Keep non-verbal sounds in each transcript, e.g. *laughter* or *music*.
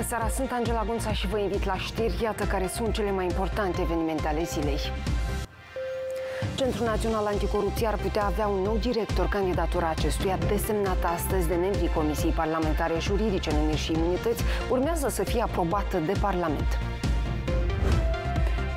Bună seara, sunt Angela Gunța și vă invit la știri. Iată care sunt cele mai importante evenimente ale zilei. Centrul Național Anticorupție ar putea avea un nou director. Candidatura acestuia, desemnată astăzi de membrii Comisiei Parlamentare Juridice, Numiri și Imunități, urmează să fie aprobată de Parlament.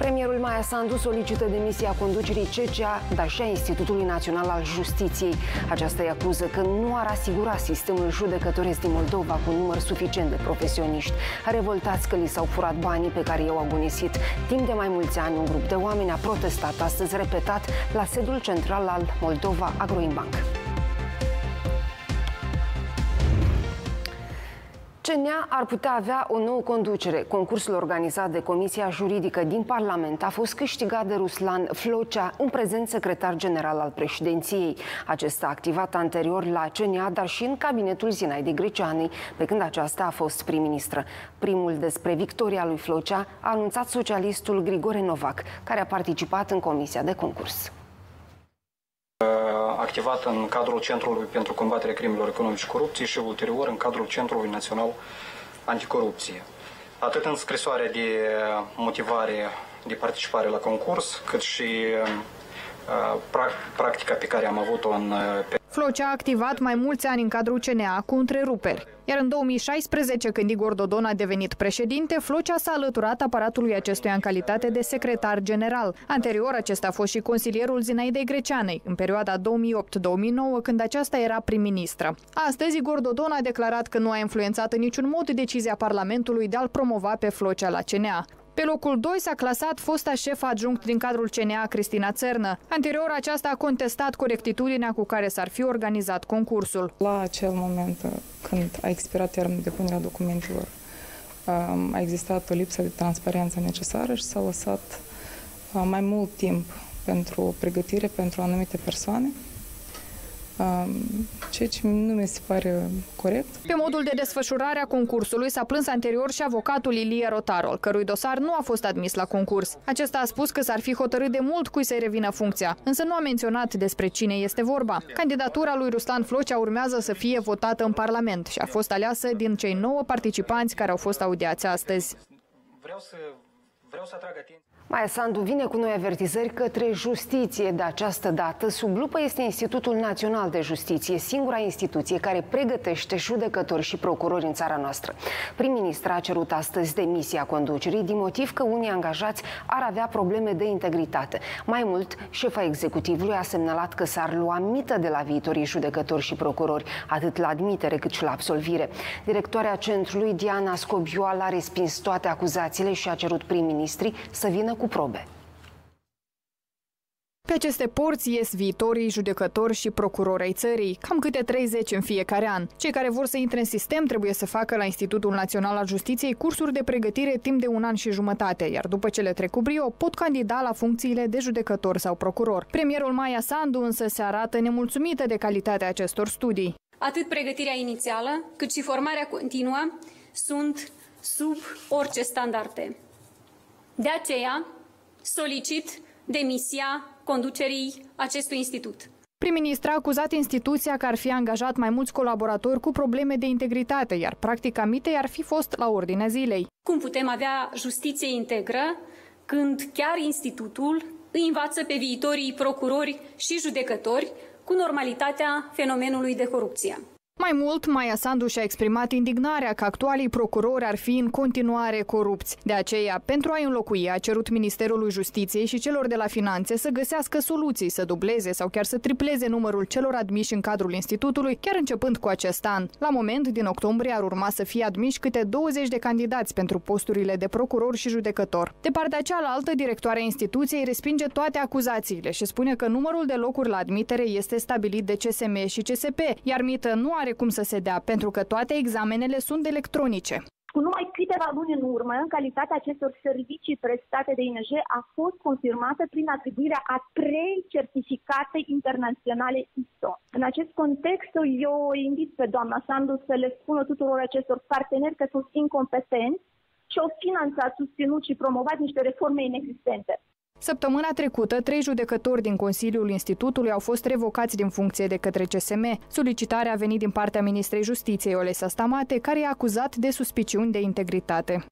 Premierul Maia Sandu solicită demisia conducerii CCA, dar și a Institutului Național al Justiției. Aceasta îi acuză că nu ar asigura sistemul judecătoresc din Moldova cu număr suficient de profesioniști. A revoltați că li s-au furat banii pe care i-au agonisit. Timp de mai mulți ani, un grup de oameni a protestat astăzi repetat la sediul central al Moldova Agroimbank. CNA ar putea avea o nouă conducere. Concursul organizat de Comisia Juridică din Parlament a fost câștigat de Ruslan Flocea, în prezent secretar general al președinției. Acesta a activat anterior la CNA, dar și în cabinetul Zinaidei Greceanei, pe când aceasta a fost prim-ministră. Primul despre victoria lui Flocea a anunțat socialistul Grigore Novac, care a participat în comisia de concurs activat în cadrul Centrului pentru combaterea crimelor economice și corupție și ulterior în cadrul Centrului Național Anticorupție. Atât în scrisoarea de motivare de participare la concurs, cât și uh, practica pe care am avut-o în... Uh, Flocea a activat mai mulți ani în cadrul CNA cu întreruperi. Iar în 2016, când Igor Dodon a devenit președinte, Flocea s-a alăturat aparatului acestuia în calitate de secretar general. Anterior, acesta a fost și consilierul Zinaidei Greceanei, în perioada 2008-2009, când aceasta era prim-ministră. Astăzi, Igor Dodon a declarat că nu a influențat în niciun mod decizia Parlamentului de a-l promova pe Flocea la CNA. Pe locul 2 s-a clasat fosta șef adjunct din cadrul CNA, Cristina Țernă. Anterior, aceasta a contestat corectitudinea cu care s-ar fi organizat concursul. La acel moment, când a expirat termenul de punere a documentelor, a existat o lipsă de transparență necesară și s-a lăsat mai mult timp pentru pregătire pentru anumite persoane ceea ce nu mi se pare corect. Pe modul de desfășurare a concursului s-a plâns anterior și avocatul Ilie Rotarol, cărui dosar nu a fost admis la concurs. Acesta a spus că s-ar fi hotărât de mult cui să-i revină funcția, însă nu a menționat despre cine este vorba. Candidatura lui Ruslan Flocea urmează să fie votată în Parlament și a fost aleasă din cei nouă participanți care au fost audiați astăzi. Vreau să, vreau să atrag atenție. Maia Sandu vine cu noi avertizări către justiție. De această dată, sub lupă este Institutul Național de Justiție, singura instituție care pregătește judecători și procurori în țara noastră. Prim-ministra a cerut astăzi demisia conducerii din motiv că unii angajați ar avea probleme de integritate. Mai mult, șefa executivului a semnalat că s-ar lua mită de la viitorii judecători și procurori, atât la admitere cât și la absolvire. Directoarea centrului, Diana Scobioal, a respins toate acuzațiile și a cerut prim-ministrii să vină cu cu probe. Pe aceste porți ies viitorii judecători și procurori ai țării, cam câte 30 în fiecare an. Cei care vor să intre în sistem trebuie să facă la Institutul Național al Justiției cursuri de pregătire timp de un an și jumătate, iar după ce le trec cu brio, pot candida la funcțiile de judecător sau procuror. Premierul Maia Sandu însă se arată nemulțumită de calitatea acestor studii. Atât pregătirea inițială, cât și formarea continuă sunt sub orice standarde. De aceea, solicit demisia conducerii acestui institut. Prim-ministra a acuzat instituția că ar fi angajat mai mulți colaboratori cu probleme de integritate, iar practica mitei ar fi fost la ordinea zilei. Cum putem avea justiție integră când chiar institutul îi învață pe viitorii procurori și judecători cu normalitatea fenomenului de corupție? Mai mult, Maia Sandu și-a exprimat indignarea că actualii procurori ar fi în continuare corupți. De aceea, pentru a înlocui, a cerut Ministerului Justiției și celor de la Finanțe să găsească soluții, să dubleze sau chiar să tripleze numărul celor admiși în cadrul institutului, chiar începând cu acest an. La moment, din octombrie, ar urma să fie admiși câte 20 de candidați pentru posturile de procuror și judecător. De partea cealaltă, directoarea instituției respinge toate acuzațiile și spune că numărul de locuri la admitere este stabilit de CSM și CSP, iar mită nu are cum să se dea, pentru că toate examenele sunt electronice. Cu numai câteva luni în urmă, în calitatea acestor servicii prestate de INJ a fost confirmată prin atribuirea a trei certificate internaționale ISO. În acest context, eu invit pe doamna Sandu să le spună tuturor acestor parteneri că sunt incompetenți și au finanțat, susținut și promovat niște reforme inexistente. Săptămâna trecută, trei judecători din Consiliul Institutului au fost revocați din funcție de către CSM. Solicitarea a venit din partea Ministrei Justiției Olesa Stamate, care i-a acuzat de suspiciuni de integritate.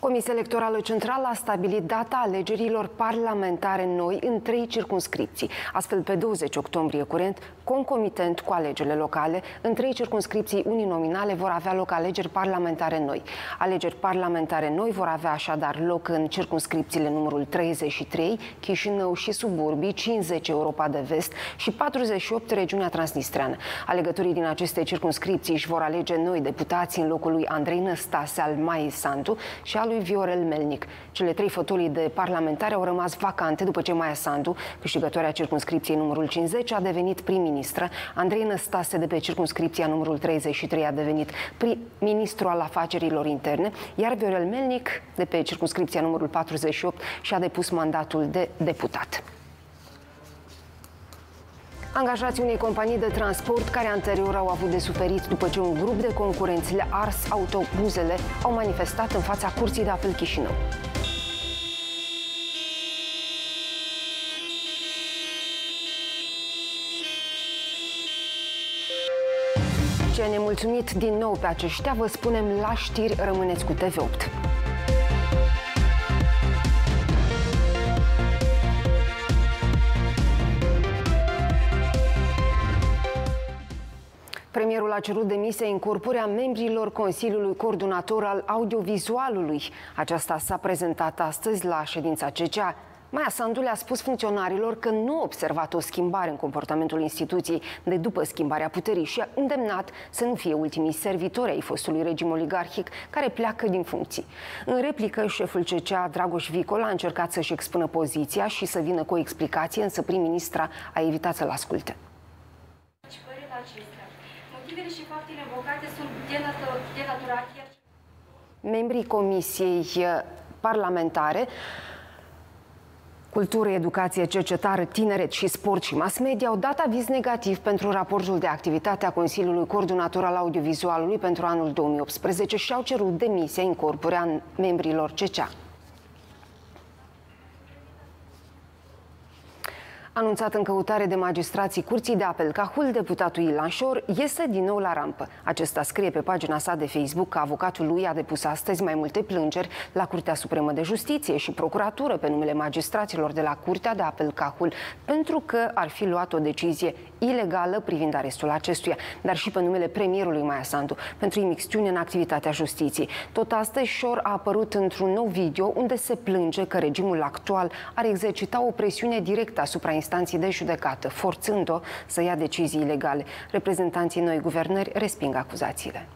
Comisia Electorală Centrală a stabilit data alegerilor parlamentare noi în trei circunscripții. Astfel, pe 20 octombrie curent, concomitent cu alegerile locale, în trei circunscripții uninominale vor avea loc alegeri parlamentare noi. Alegeri parlamentare noi vor avea așadar loc în circunscripțiile numărul 33, Chișinău și suburbii, 50 Europa de Vest și 48 regiunea Transnistreană. Alegătorii din aceste circunscripții își vor alege noi deputați în locul lui Andrei Năstase al Mai Santu și al lui Viorel Melnic. Cele trei fotolii de parlamentare au rămas vacante după ce Maia Sandu, câștigătoarea circunscripției numărul 50, a devenit prim-ministră. Andrei Năstase de pe circunscripția numărul 33 a devenit prim-ministru al afacerilor interne, iar Viorel Melnic de pe circunscripția numărul 48 și-a depus mandatul de deputat. Angajații unei companii de transport care anterior au avut de suferit după ce un grup de concurenți le ars autobuzele au manifestat în fața Curții de Apel Chișinău. Ce nemulțumit din nou pe aceștia, vă spunem la știri, rămâneți cu TV8. Premierul a cerut demisia incorporea membrilor Consiliului Coordonator al Audiovizualului. Aceasta s-a prezentat astăzi la ședința CCA. Maia Sandu le-a spus funcționarilor că nu a observat o schimbare în comportamentul instituției de după schimbarea puterii și a îndemnat să nu fie ultimii servitori ai fostului regim oligarhic care pleacă din funcții. În replică, șeful CCA, Dragoș Vicol, a încercat să-și expună poziția și să vină cu o explicație, însă prim-ministra a evitat să-l asculte și faptele invocate sunt denaturate. Membrii Comisiei Parlamentare Cultură, educație, cercetare, tineret și sport și mass media au dat aviz negativ pentru raportul de activitate a Consiliului Coordonator al Audiovizualului pentru anul 2018 și au cerut demisia incorporea membrilor CCA. Anunțat în căutare de magistrații Curții de Apel Cahul, deputatul Ilan Șor iese din nou la rampă. Acesta scrie pe pagina sa de Facebook că avocatul lui a depus astăzi mai multe plângeri la Curtea Supremă de Justiție și Procuratură pe numele magistraților de la Curtea de Apel Cahul pentru că ar fi luat o decizie ilegală privind arestul acestuia, dar și pe numele premierului Maia Sandu pentru imixtiune în activitatea justiției. Tot astăzi, Șor a apărut într-un nou video unde se plânge că regimul actual ar exercita o presiune directă asupra instanții de judecată, forțând-o să ia decizii ilegale. Reprezentanții noi guvernări resping acuzațiile.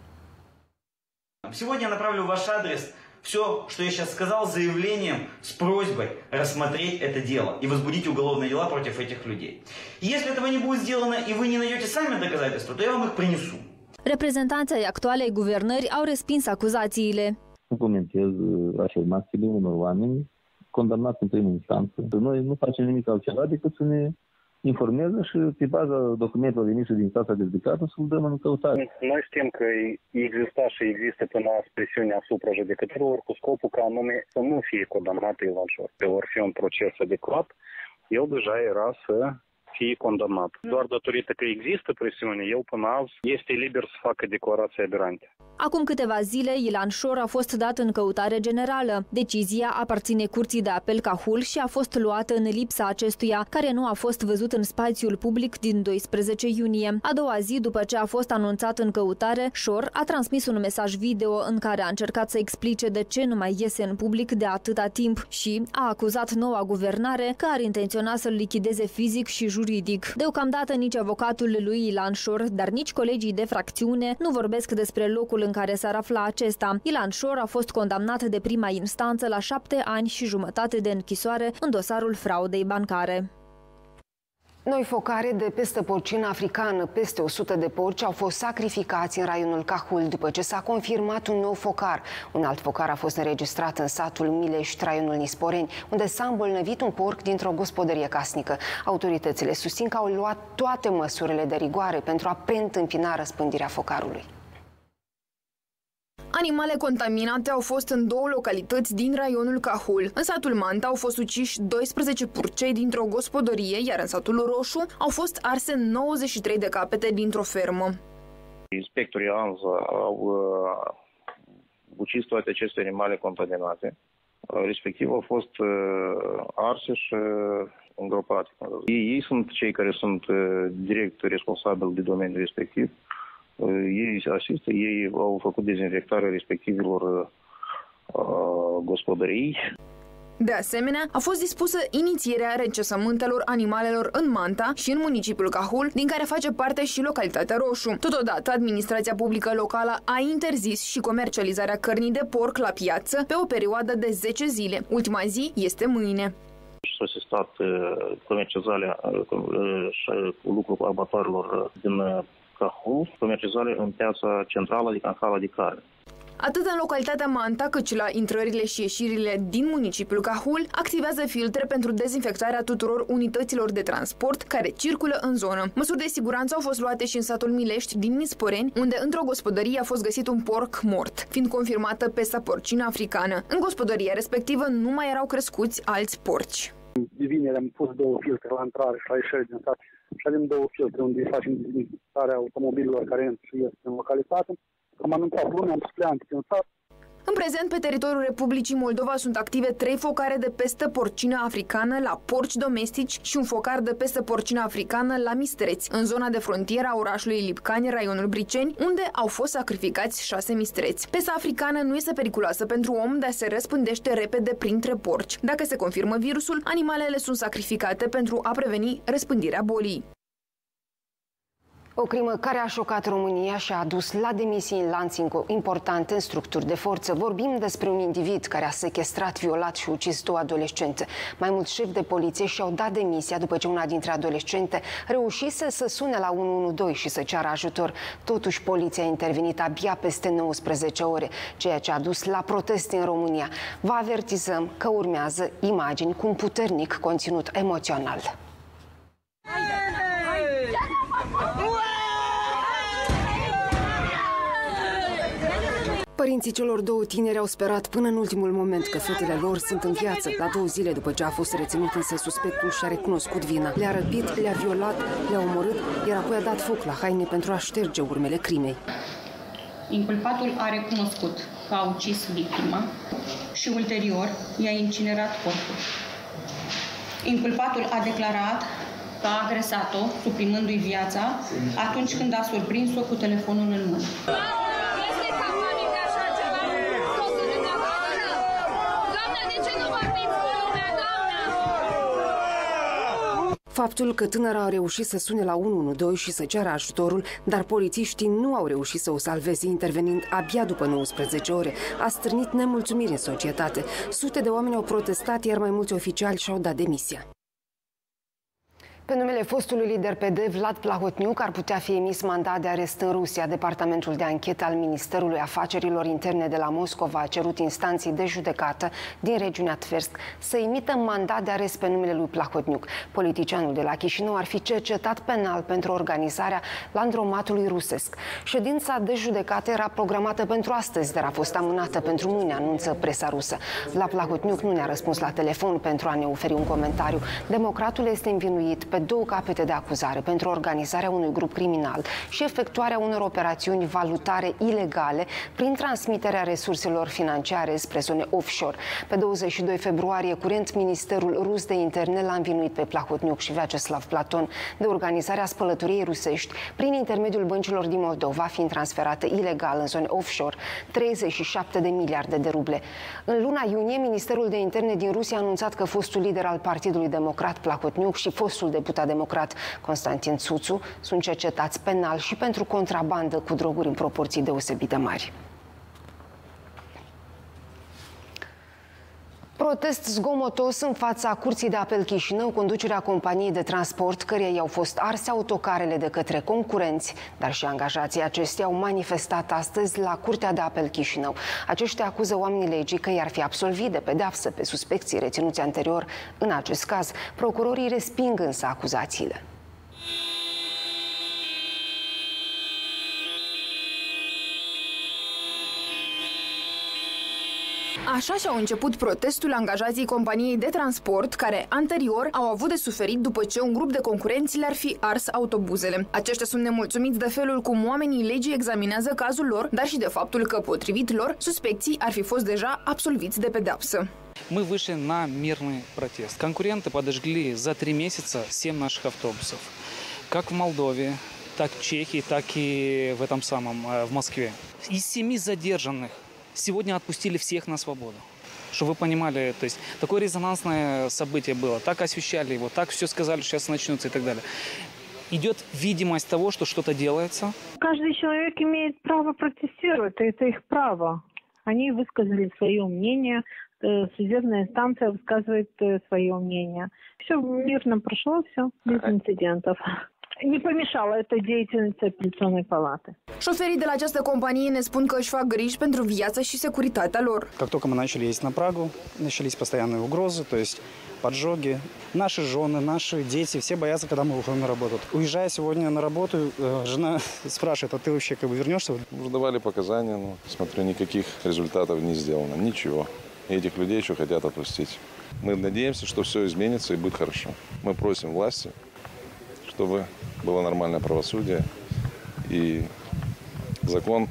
Сегодня я направлю в ваш адрес все, что я сейчас сказал, заявлением с просьбой рассмотреть это дело и возбудить уголовные дела против этих людей. Если этого не будет сделано и вы не найдете сами доказательства, то я вам их принесу. Reprezentanții actualei guvernări au respins acuzațiile. Nu comentez afirmațiile unor oameni condamnat în primă instanță. Noi nu facem nimic altceva decât să ne informeze și pe baza documentelor emise din instanța de judecată să-l dăm în căutare. Noi știm că exista și există până azi presiune asupra judecătorilor cu scopul ca anume să nu fie condamnat Ilan Șor. Pe ori fi un proces adecvat, el deja era să fie condamnat. Doar datorită că există presiune, el până azi este liber să facă declarații aberante. Acum câteva zile, Ilan Șor a fost dat în căutare generală. Decizia aparține curții de apel Cahul și a fost luată în lipsa acestuia, care nu a fost văzut în spațiul public din 12 iunie. A doua zi, după ce a fost anunțat în căutare, Șor a transmis un mesaj video în care a încercat să explice de ce nu mai iese în public de atâta timp și a acuzat noua guvernare că ar intenționa să-l lichideze fizic și juridic. Deocamdată nici avocatul lui Ilan Șor, dar nici colegii de fracțiune nu vorbesc despre locul în care s-ar afla acesta. Ilan Șor a fost condamnat de prima instanță la șapte ani și jumătate de închisoare în dosarul fraudei bancare. Noi focare de peste porcină africană, peste 100 de porci au fost sacrificați în raionul Cahul după ce s-a confirmat un nou focar. Un alt focar a fost înregistrat în satul Mileș, raionul Nisporeni, unde s-a îmbolnăvit un porc dintr-o gospodărie casnică. Autoritățile susțin că au luat toate măsurile de rigoare pentru a preîntâmpina răspândirea focarului. Animale contaminate au fost în două localități din raionul Cahul. În satul Manta au fost uciși 12 purcei dintr-o gospodărie, iar în satul Roșu au fost arse 93 de capete dintr-o fermă. Inspectorii ANZA au uh, ucis toate aceste animale contaminate, uh, respectiv au fost uh, arse și uh, îngropate. Ei, ei sunt cei care sunt uh, direct responsabili de domeniul respectiv. Uh, ei asistă, ei au făcut dezinfectarea respectivilor uh, gospodării. De asemenea, a fost dispusă inițierea recesământelor animalelor în Manta și în municipiul Cahul, din care face parte și localitatea Roșu. Totodată, administrația publică locală a interzis și comercializarea cărnii de porc la piață pe o perioadă de 10 zile. Ultima zi este mâine sosistat comercializarea și lucrul cu abatoarelor din Cahul, comercializare în piața centrală, adică în hala de carne. Atât în localitatea Manta, cât și la intrările și ieșirile din municipiul Cahul, activează filtre pentru dezinfectarea tuturor unităților de transport care circulă în zonă. Măsuri de siguranță au fost luate și în satul Milești din Misporeni, unde într-o gospodărie a fost găsit un porc mort, fiind confirmată pesta porcină africană. În gospodăria respectivă nu mai erau crescuți alți porci. De vineri am pus două filtre la intrare și la ieșire din sat și avem două filtre unde facem dezinfectarea automobililor care intră și ies în localitate. Am anunțat lumea, am pus pleante în sat, în prezent, pe teritoriul Republicii Moldova sunt active trei focare de pestă porcină africană la porci domestici și un focar de pestă porcină africană la mistreți, în zona de frontieră a orașului Lipcani, raionul Briceni, unde au fost sacrificați șase mistreți. Pesta africană nu este periculoasă pentru om, dar se răspândește repede printre porci. Dacă se confirmă virusul, animalele sunt sacrificate pentru a preveni răspândirea bolii. O crimă care a șocat România și a adus la demisii în lanț importante în structuri de forță. Vorbim despre un individ care a sequestrat, violat și ucis două adolescente. Mai mulți șefi de poliție și-au dat demisia după ce una dintre adolescente reușise să sune la 112 și să ceară ajutor. Totuși, poliția a intervenit abia peste 19 ore, ceea ce a dus la proteste în România. Vă avertizăm că urmează imagini cu un puternic conținut emoțional. Părinții celor două tineri au sperat până în ultimul moment că fetele lor sunt în viață. La două zile după ce a fost reținut însă suspectul și-a recunoscut vina. Le-a răpit, le-a violat, le-a omorât, iar apoi a dat foc la haine pentru a șterge urmele crimei. Inculpatul a recunoscut că a ucis victima și ulterior i-a incinerat corpul. Inculpatul a declarat că a agresat-o, suprimându-i viața, atunci când a surprins-o cu telefonul în mână. Faptul că tânăra a reușit să sune la 112 și să ceară ajutorul, dar polițiștii nu au reușit să o salveze intervenind abia după 19 ore, a strânit nemulțumiri în societate. Sute de oameni au protestat, iar mai mulți oficiali și-au dat demisia. Pe numele fostului lider PD, Vlad Plahotniuc, ar putea fi emis mandat de arest în Rusia. Departamentul de anchetă al Ministerului Afacerilor Interne de la Moscova a cerut instanții de judecată din regiunea Tversk să emită mandat de arest pe numele lui Plahotniuc. Politicianul de la Chișinău ar fi cercetat penal pentru organizarea landromatului rusesc. Ședința de judecată era programată pentru astăzi, dar a fost amânată pentru mâine, anunță presa rusă. La Plahotniuc nu ne-a răspuns la telefon pentru a ne oferi un comentariu. Democratul este învinuit pe două capete de acuzare pentru organizarea unui grup criminal și efectuarea unor operațiuni valutare ilegale prin transmiterea resurselor financiare spre zone offshore. Pe 22 februarie, curent, Ministerul Rus de Interne l-a învinuit pe Plahotniuc și Vyacheslav Platon de organizarea spălătoriei rusești prin intermediul băncilor din Moldova, fiind transferate ilegal în zone offshore 37 de miliarde de ruble. În luna iunie, Ministerul de Interne din Rusia a anunțat că fostul lider al Partidului Democrat Plahotniuc și fostul de deputat democrat Constantin Țuțu sunt cercetați penal și pentru contrabandă cu droguri în proporții deosebit de mari. Protest zgomotos în fața Curții de Apel Chișinău, conducerea companiei de transport, căreia i-au fost arse autocarele de către concurenți, dar și angajații acestea au manifestat astăzi la Curtea de Apel Chișinău. Aceștia acuză oamenii legii că i-ar fi absolvit de pedeapsă pe suspecții reținuți anterior. În acest caz, procurorii resping însă acuzațiile. Așa și-au început protestul angajații companiei de transport, care anterior au avut de suferit după ce un grup de concurenți le-ar fi ars autobuzele. Aceștia sunt nemulțumiți de felul cum oamenii legii examinează cazul lor, dar și de faptul că, potrivit lor, suspecții ar fi fost deja absolviți de pedeapsă. Мы вышли на мирный протест. Конкуренты подожгли за три месяца 7 наших автобусов. Как в Молдове, так в Чехии, так и в этом самом, в Москве. Из семи задержанных сегодня отпустили всех на свободу. Чтобы вы понимали, то есть такое резонансное событие было. Так освещали его, так все сказали, что сейчас начнется и так далее. Идет видимость того, что что-то делается. Каждый человек имеет право протестировать, это их право. Они высказали свое мнение, э, судебная инстанция высказывает э, свое мнение. Все мирно прошло, все без инцидентов. Не помешало этой деятельности апелляционной палаты. Șoferii de la această companie ne spun că își fac griji pentru viața și securitatea lor. Как только мы начали ездить на Прагу, начались постоянные угрозы, то есть поджоги. Наши жены, наши дети, все боятся, когда мы выходим на работу. Уезжая сегодня на работу, э, жена *laughs* спрашивает, а ты вообще как бы вернешься? Уже давали показания, но, смотрю, никаких результатов не сделано, ничего. И этих людей еще хотят отпустить. Мы надеемся, что все изменится и будет хорошо. Мы просим власти, чтобы было нормальное правосудие. И закон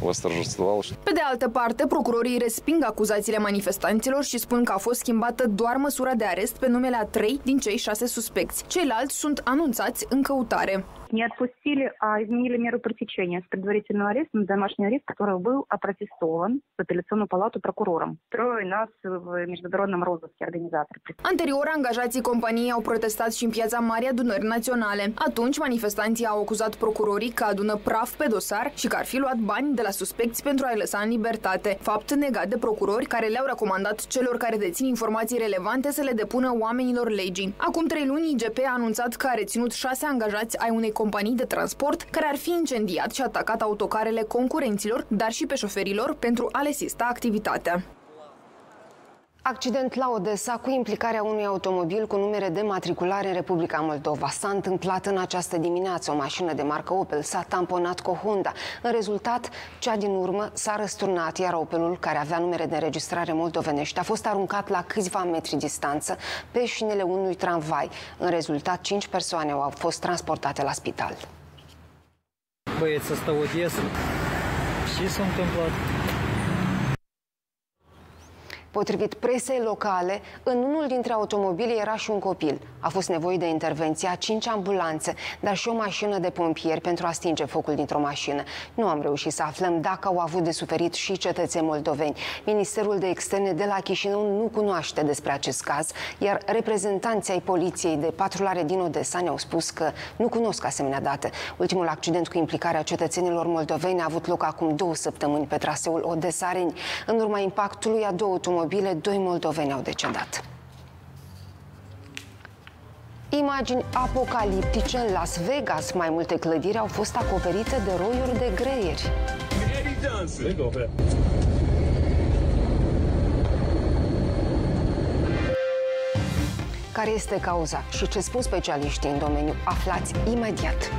восторжествовал. Pe de altă parte, procurorii resping acuzațiile manifestanților și spun că a fost schimbată doar măsura de arest pe numele a trei din cei șase suspecți. Ceilalți sunt anunțați în căutare. не отпустили, а изменили меру пресечения с предварительного ареста на домашний арест, который был опротестован в апелляционную палату прокурором. Трое нас в международном розыске организаторы. Anterior, angajații companiei au protestat și în piața Mare Adunări Naționale. Atunci, manifestanții au acuzat procurorii că adună praf pe dosar și că ar fi luat bani de la suspecți pentru a-i lăsa în libertate. Fapt negat de procurori care le-au recomandat celor care dețin informații relevante să le depună oamenilor legii. Acum trei luni, IGP a anunțat că a reținut șase angajați ai unei companii de transport care ar fi incendiat și atacat autocarele concurenților, dar și pe șoferilor pentru a le sista activitatea. Accident la Odessa cu implicarea unui automobil cu numere de matriculare în Republica Moldova. S-a întâmplat în această dimineață. O mașină de marcă Opel s-a tamponat cu o Honda. În rezultat, cea din urmă s-a răsturnat, iar Opelul, care avea numere de înregistrare moldovenești, a fost aruncat la câțiva metri distanță pe șinele unui tramvai. În rezultat, cinci persoane au fost transportate la spital. Băieți, asta Odessa. Și s-a întâmplat? Potrivit presei locale, în unul dintre automobile era și un copil. A fost nevoie de intervenție a cinci ambulanțe, dar și o mașină de pompieri pentru a stinge focul dintr-o mașină. Nu am reușit să aflăm dacă au avut de suferit și cetățeni moldoveni. Ministerul de Externe de la Chișinău nu cunoaște despre acest caz, iar reprezentanții ai poliției de patrulare din Odessa ne-au spus că nu cunosc asemenea date. Ultimul accident cu implicarea cetățenilor moldoveni a avut loc acum două săptămâni pe traseul Odessa-Reni. În urma impactului a două automobile automobile, doi moldoveni au decedat. Imagini apocaliptice în Las Vegas. Mai multe clădiri au fost acoperite de roiuri de greieri. Care este cauza și ce spun specialiștii în domeniu? Aflați imediat.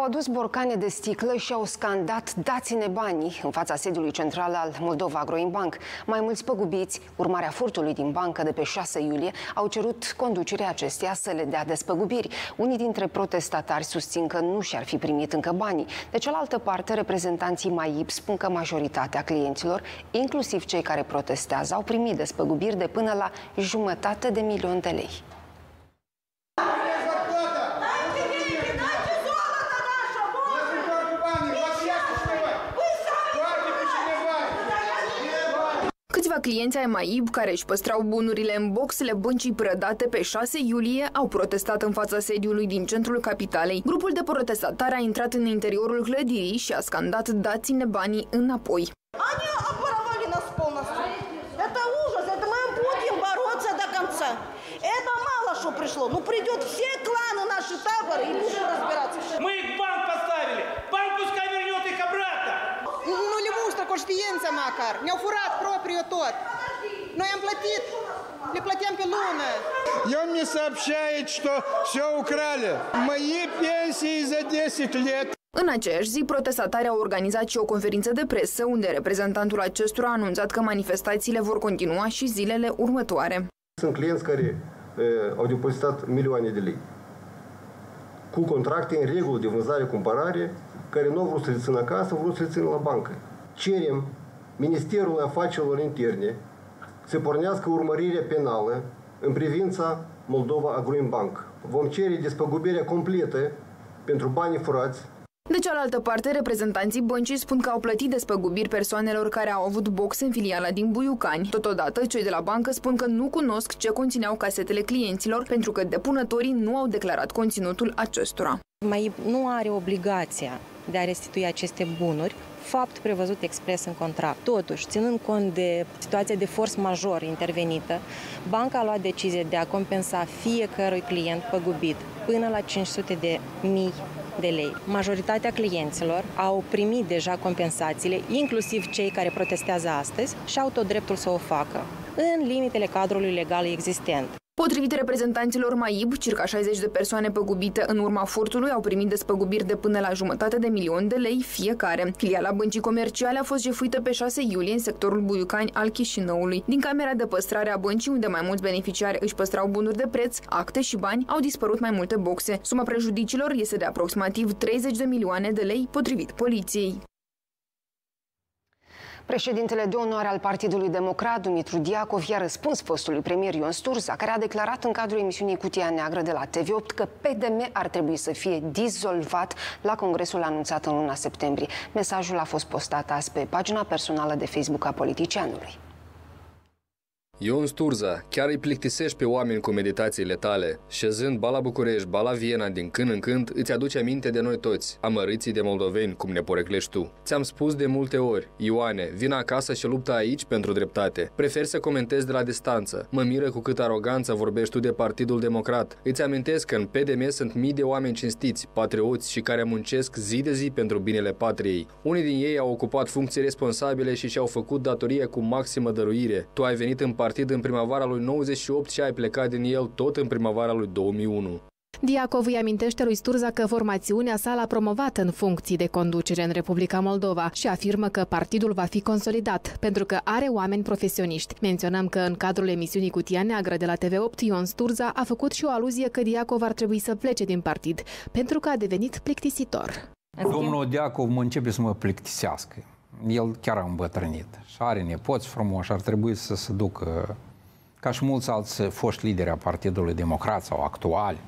Au adus borcane de sticlă și au scandat dați-ne banii în fața sediului central al Moldova Agroimbank. Mai mulți păgubiți, urmarea furtului din bancă de pe 6 iulie, au cerut conducerea acesteia să le dea despăgubiri. Unii dintre protestatari susțin că nu și-ar fi primit încă banii. De cealaltă parte, reprezentanții MAIP spun că majoritatea clienților, inclusiv cei care protestează, au primit despăgubiri de până la jumătate de milion de lei. Câțiva clienți ai MAIB care își păstrau bunurile în boxele băncii prădate pe 6 iulie au protestat în fața sediului din centrul capitalei. Grupul de protestatari a intrat în interiorul clădirii și a scandat dați-ne banii înapoi. Это мало что пришло. Ну придет все кланы наши таборы и будем conștiință măcar. Ne-au furat proprii eu tot. Noi am plătit. Le plăteam pe lună. Eu mi сообщает, что все украли. Мои пенсии за 10 лет. În aceeași zi, protestatarii au organizat și o conferință de presă, unde reprezentantul acestora a anunțat că manifestațiile vor continua și zilele următoare. Sunt clienți care uh, au depozitat milioane de lei cu contracte în regulă de vânzare-cumpărare, care nu au vrut să le țină acasă, au vrut să le țină la bancă. Cerem Ministerul Afacerilor Interne să pornească urmărirea penală în privința Moldova Agruim Bank. Vom cere despăgubirea completă pentru banii furați de cealaltă parte, reprezentanții băncii spun că au plătit despăgubiri persoanelor care au avut box în filiala din Buiucani. Totodată, cei de la bancă spun că nu cunosc ce conțineau casetele clienților pentru că depunătorii nu au declarat conținutul acestora. Mai nu are obligația de a restitui aceste bunuri, fapt prevăzut expres în contract. Totuși, ținând cont de situația de forță major intervenită, banca a luat decizie de a compensa fiecărui client păgubit până la 500 de mii de lei. Majoritatea clienților au primit deja compensațiile, inclusiv cei care protestează astăzi, și au tot dreptul să o facă, în limitele cadrului legal existent. Potrivit reprezentanților MAIB, circa 60 de persoane păgubite în urma furtului au primit despăgubiri de până la jumătate de milion de lei fiecare. Filiala băncii comerciale a fost jefuită pe 6 iulie în sectorul Buiucani al Chișinăului. Din camera de păstrare a băncii, unde mai mulți beneficiari își păstrau bunuri de preț, acte și bani, au dispărut mai multe boxe. Suma prejudiciilor este de aproximativ 30 de milioane de lei, potrivit poliției. Președintele de onoare al Partidului Democrat, Dumitru Diacov, i-a răspuns fostului premier Ion Sturza, care a declarat în cadrul emisiunii Cutia Neagră de la TV8 că PDM ar trebui să fie dizolvat la congresul anunțat în luna septembrie. Mesajul a fost postat azi pe pagina personală de Facebook a politicianului. Ion Sturza, chiar îi plictisești pe oameni cu meditațiile tale. Șezând ba la București, ba la Viena din când în când, îți aduce aminte de noi toți, amărâții de moldoveni, cum ne poreclești tu. Ți-am spus de multe ori, Ioane, vin acasă și luptă aici pentru dreptate. Prefer să comentezi de la distanță. Mă miră cu cât aroganță vorbești tu de Partidul Democrat. Îți amintesc că în PDM sunt mii de oameni cinstiți, patrioți și care muncesc zi de zi pentru binele patriei. Unii din ei au ocupat funcții responsabile și și-au făcut datorie cu maximă dăruire. Tu ai venit în partid în primăvara lui 98 și ai plecat din el tot în primăvara lui 2001. Diacov îi amintește lui Sturza că formațiunea sa l-a promovat în funcții de conducere în Republica Moldova și afirmă că partidul va fi consolidat, pentru că are oameni profesioniști. Menționăm că în cadrul emisiunii Cutia Neagră de la TV8, Ion Sturza a făcut și o aluzie că Diacov ar trebui să plece din partid, pentru că a devenit plictisitor. Domnul Diacov mă începe să mă plictisească el chiar a îmbătrânit și are nepoți frumoși, ar trebui să se ducă, ca și mulți alți foști lideri a Partidului Democrat sau actuali,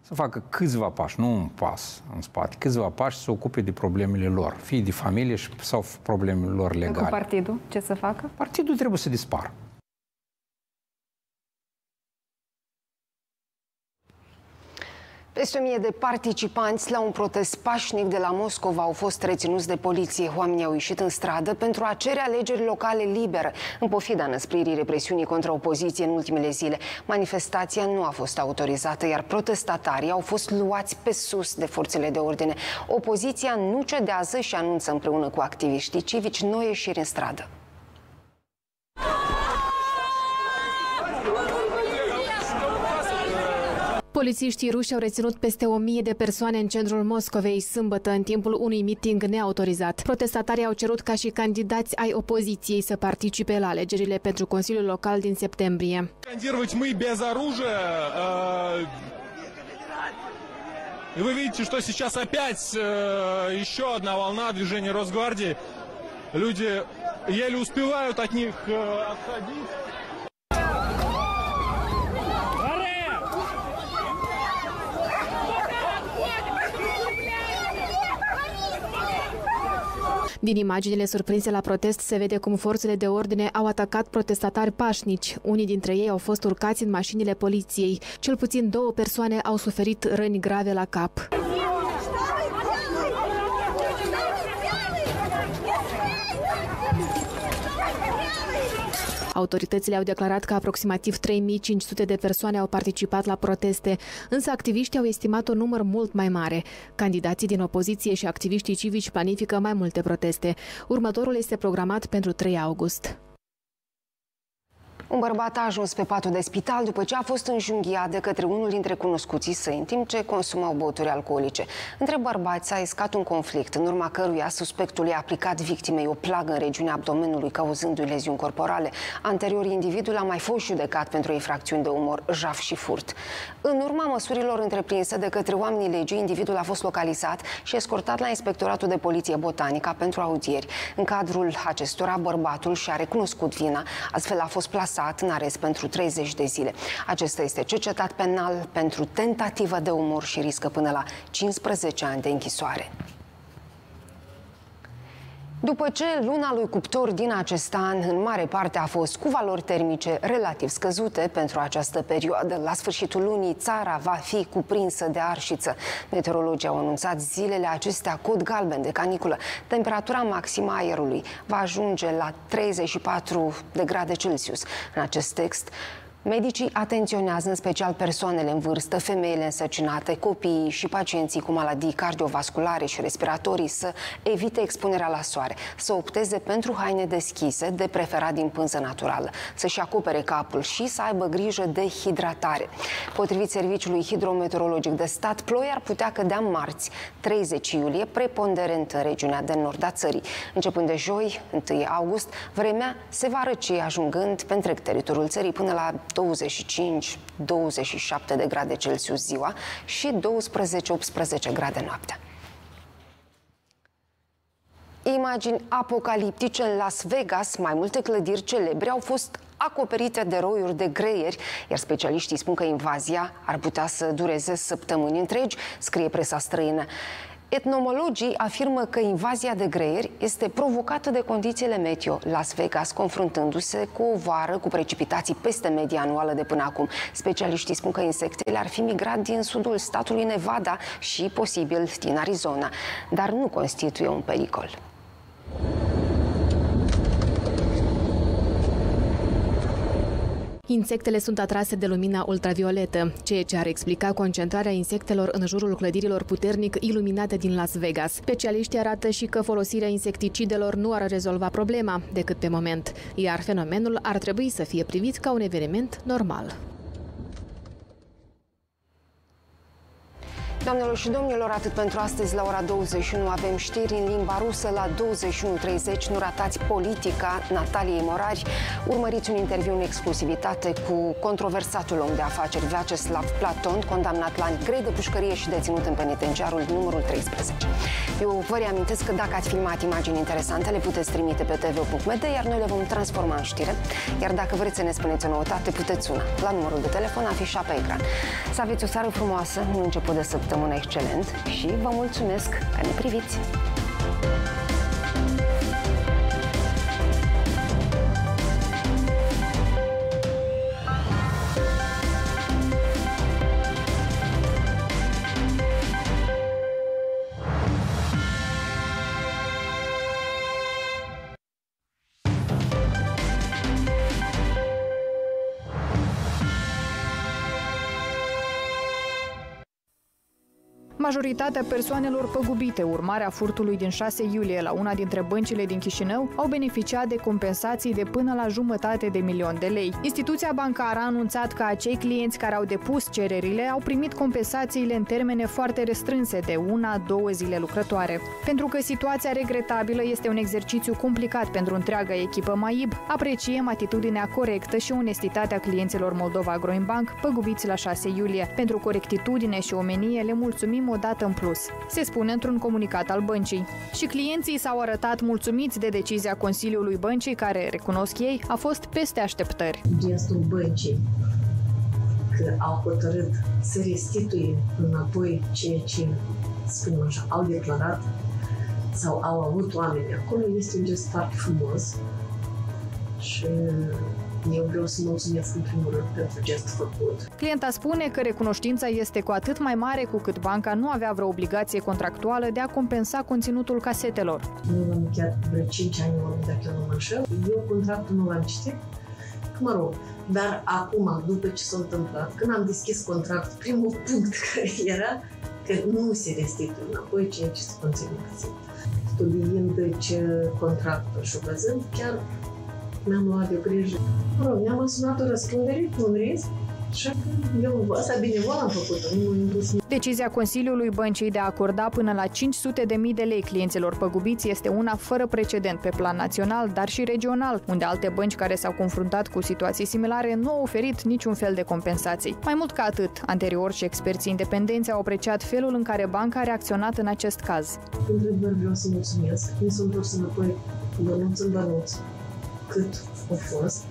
să facă câțiva pași, nu un pas în spate, câțiva pași să se ocupe de problemele lor, fie de familie sau problemele lor legale. Cu partidul, ce să facă? Partidul trebuie să dispară. Peste o mie de participanți la un protest pașnic de la Moscova au fost reținuți de poliție. Oamenii au ieșit în stradă pentru a cere alegeri locale libere, în pofida năspririi represiunii contra opoziție în ultimele zile. Manifestația nu a fost autorizată, iar protestatarii au fost luați pe sus de forțele de ordine. Opoziția nu cedează și anunță împreună cu activiștii civici noi ieșiri în stradă. Polițiștii ruși au reținut peste o mie de persoane în centrul Moscovei sâmbătă în timpul unui miting neautorizat. Protestatarii au cerut ca și candidați ai opoziției să participe la alegerile pentru Consiliul Local din septembrie. вы видите, что сейчас опять э, еще одна волна движения Росгвардии. Люди еле успевают от них э, отходить. Din imaginile surprinse la protest se vede cum forțele de ordine au atacat protestatari pașnici. Unii dintre ei au fost urcați în mașinile poliției. Cel puțin două persoane au suferit răni grave la cap. Autoritățile au declarat că aproximativ 3500 de persoane au participat la proteste, însă activiștii au estimat un număr mult mai mare. Candidații din opoziție și activiștii civici planifică mai multe proteste. Următorul este programat pentru 3 august. Un bărbat a ajuns pe patul de spital după ce a fost înjunghiat de către unul dintre cunoscuții săi în timp ce consumau băuturi alcoolice. Între bărbați s-a escat un conflict, în urma căruia suspectul i-a aplicat victimei o plagă în regiunea abdomenului, cauzându-i leziuni corporale. Anterior, individul a mai fost judecat pentru infracțiuni de umor, jaf și furt. În urma măsurilor întreprinse de către oamenii legii, individul a fost localizat și escortat la Inspectoratul de Poliție Botanica pentru audieri. În cadrul acestora, bărbatul și-a recunoscut vina, astfel a fost plasat lăsat în arest pentru 30 de zile. Acesta este cercetat penal pentru tentativă de umor și riscă până la 15 ani de închisoare. După ce luna lui cuptor din acest an în mare parte a fost cu valori termice relativ scăzute pentru această perioadă, la sfârșitul lunii țara va fi cuprinsă de arșiță. Meteorologii au anunțat zilele acestea cod galben de caniculă. Temperatura maximă a aerului va ajunge la 34 de grade Celsius. În acest text, Medicii atenționează în special persoanele în vârstă, femeile însăcinate, copiii și pacienții cu maladii cardiovasculare și respiratorii să evite expunerea la soare, să opteze pentru haine deschise, de preferat din pânză naturală, să-și acopere capul și să aibă grijă de hidratare. Potrivit Serviciului Hidrometeorologic de Stat, ploi ar putea cădea marți, 30 iulie, preponderent în regiunea de nord a țării. Începând de joi, 1 august, vremea se va răci ajungând pe întreg teritoriul țării până la 25-27 de grade Celsius ziua și 12-18 grade noaptea. Imagini apocaliptice în Las Vegas, mai multe clădiri celebre au fost acoperite de roiuri de greieri, iar specialiștii spun că invazia ar putea să dureze săptămâni întregi, scrie presa străină. Etnomologii afirmă că invazia de greieri este provocată de condițiile meteo Las Vegas, confruntându-se cu o vară cu precipitații peste media anuală de până acum. Specialiștii spun că insectele ar fi migrat din sudul statului Nevada și posibil din Arizona, dar nu constituie un pericol. Insectele sunt atrase de lumina ultravioletă, ceea ce ar explica concentrarea insectelor în jurul clădirilor puternic iluminate din Las Vegas. Specialiștii arată și că folosirea insecticidelor nu ar rezolva problema decât pe moment, iar fenomenul ar trebui să fie privit ca un eveniment normal. Doamnelor și domnilor, atât pentru astăzi la ora 21 avem știri în limba rusă la 21.30. Nu ratați politica Nataliei Morari. Urmăriți un interviu în exclusivitate cu controversatul om de afaceri Vyacheslav Platon, condamnat la ani grei de pușcărie și deținut în penitenciarul numărul 13. Eu vă reamintesc că dacă ați filmat imagini interesante, le puteți trimite pe tv.md, iar noi le vom transforma în știre. Iar dacă vreți să ne spuneți o noutate, puteți suna la numărul de telefon afișat pe ecran. Să aveți o seară frumoasă, un început de săptămână săptămână excelent și vă mulțumesc că ne priviți! Majoritatea persoanelor păgubite urmarea furtului din 6 iulie la una dintre băncile din Chișinău au beneficiat de compensații de până la jumătate de milion de lei. Instituția bancară a anunțat că acei clienți care au depus cererile au primit compensațiile în termene foarte restrânse de una-două zile lucrătoare. Pentru că situația regretabilă este un exercițiu complicat pentru întreaga echipă MAIB, apreciem atitudinea corectă și onestitatea clienților Moldova Bank păgubiți la 6 iulie. Pentru corectitudine și omenie le mulțumim o dată în plus, se spune într-un comunicat al băncii. Și clienții s-au arătat mulțumiți de decizia Consiliului Băncii, care, recunosc ei, a fost peste așteptări. Gestul băncii că au hotărât să restituie înapoi ceea ce, spunem așa, au declarat sau au avut oamenii acolo, este un gest foarte frumos și eu vreau să mulțumesc în primul rând pentru gestul făcut. Clienta spune că recunoștința este cu atât mai mare cu cât banca nu avea vreo obligație contractuală de a compensa conținutul casetelor. Nu l-am încheiat vreo 5 ani, dacă eu nu mă înșel. Eu contractul nu l-am citit, mă rog, dar acum, după ce s-a întâmplat, când am deschis contract, primul *laughs* punct care era că nu se restituie înapoi ceea ce se conține în casetă. Studiind ce contractul și văzând, chiar mi-am luat de grijă. Mă rog, mi-am asumat o răspundere cu un risc și eu asta binevol am făcut-o, nu m Decizia Consiliului Băncii de a acorda până la 500 de mii de lei clienților păgubiți este una fără precedent pe plan național, dar și regional, unde alte bănci care s-au confruntat cu situații similare nu au oferit niciun fel de compensații. Mai mult ca atât, anterior și experții independenți au apreciat felul în care banca a reacționat în acest caz. Într-adevăr vreau să mulțumesc. Mi s-a întors înapoi bănuț în bănuț cât a fost.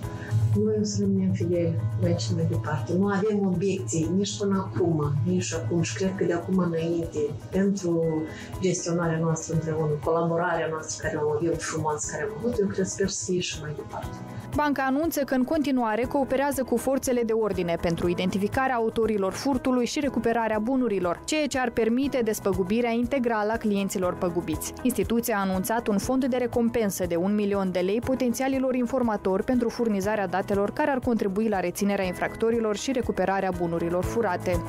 Noi o să rămânem fideli aici mai departe. Nu avem obiecții nici până acum, nici acum și cred că de acum înainte, pentru gestionarea noastră împreună, colaborarea noastră care am avut frumos, care am avut, eu cred sper să fie și mai departe. Banca anunță că în continuare cooperează cu forțele de ordine pentru identificarea autorilor furtului și recuperarea bunurilor, ceea ce ar permite despăgubirea integrală a clienților păgubiți. Instituția a anunțat un fond de recompensă de un milion de lei potențialilor informatori pentru furnizarea datelor care ar contribui la reținerea infractorilor și recuperarea bunurilor furate.